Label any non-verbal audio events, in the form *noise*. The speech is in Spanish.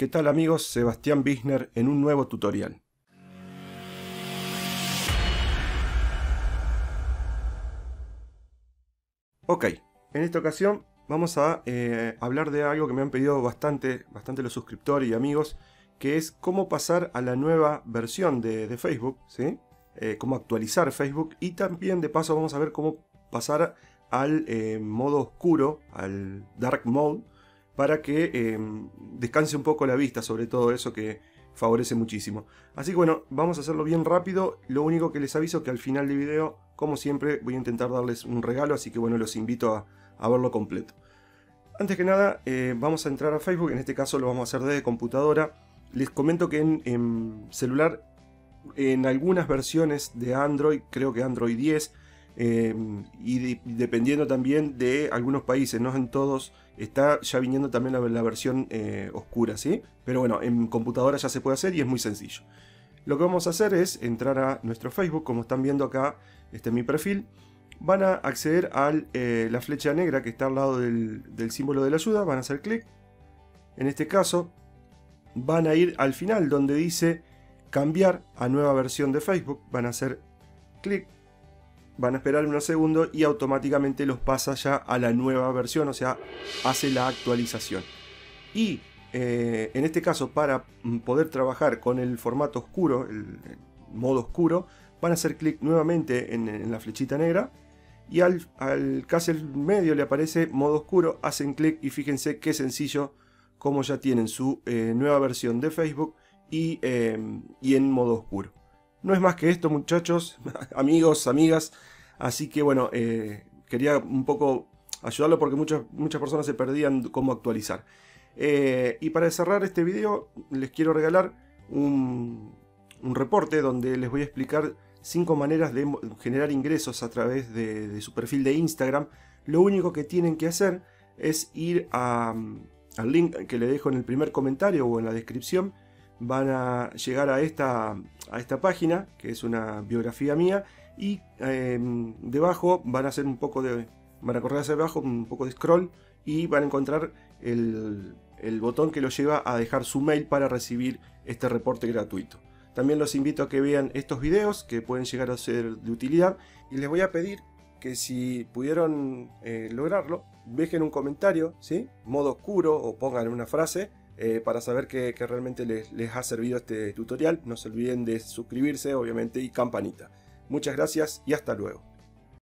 ¿Qué tal amigos? Sebastián Bisner en un nuevo tutorial. Ok, en esta ocasión vamos a eh, hablar de algo que me han pedido bastante, bastante los suscriptores y amigos, que es cómo pasar a la nueva versión de, Facebook, ¿sí? Eh, cómo actualizar Facebook y también de paso vamos a ver cómo pasar al eh, modo oscuro, al dark mode, para que em, descanse un poco la vista sobre todo eso que favorece muchísimo. Así que bueno, vamos a hacerlo bien rápido. Lo único que les aviso es que al final del video, como siempre, voy a intentar darles un regalo, así que bueno, los invito a, verlo completo. Antes que nada, eh, vamos a entrar a Facebook, en este caso lo vamos a hacer desde computadora. Les comento que en celular, en algunas versiones de Android, creo que Android 10, Em, y, dependiendo también de algunos países, no en todos, está ya viniendo también la, versión eh, oscura, ¿sí? Pero bueno, en computadora ya se puede hacer y es muy sencillo. Lo que vamos a hacer es entrar a nuestro Facebook, como están viendo acá, este es mi perfil. Van a acceder a eh, la flecha negra que está al lado del, del símbolo de la ayuda, van a hacer clic. En este caso, van a ir al final donde dice cambiar a nueva versión de Facebook, van a hacer clic van a esperar unos segundos y automáticamente los pasa ya a la nueva versión, o sea, hace la actualización. Y eh, en este caso, para poder trabajar con el formato oscuro, el, modo oscuro, van a hacer clic nuevamente en, la flechita negra y al, casi al medio le aparece modo oscuro, hacen clic y fíjense qué sencillo como ya tienen su eh, nueva versión de Facebook y, eh, y en modo oscuro. No es más que esto, muchachos, *laughs* amigos, amigas. Así que bueno, eh, quería un poco ayudarlo porque muchas, muchas personas se perdían cómo actualizar. Eh, y para cerrar este video, les quiero regalar un, reporte donde les voy a explicar 5 maneras de generar ingresos a través de, su perfil de Instagram. Lo único que tienen que hacer es ir al link que le dejo en el primer comentario o en la descripción van a llegar a esta, a esta página, que es una biografía mía, y em, debajo van a hacer un poco de, van a correr hacia abajo un poco de scroll y van a encontrar el, el botón que los lleva a dejar su mail para recibir este reporte gratuito. También los invito a que vean estos videos que pueden llegar a ser de utilidad y les voy a pedir que si pudieron eh, lograrlo, dejen un comentario, ¿sí? modo oscuro o pongan una frase eh, para saber que, realmente les, les, ha servido este tutorial. No se olviden de suscribirse, obviamente, y campanita. Muchas gracias y hasta luego.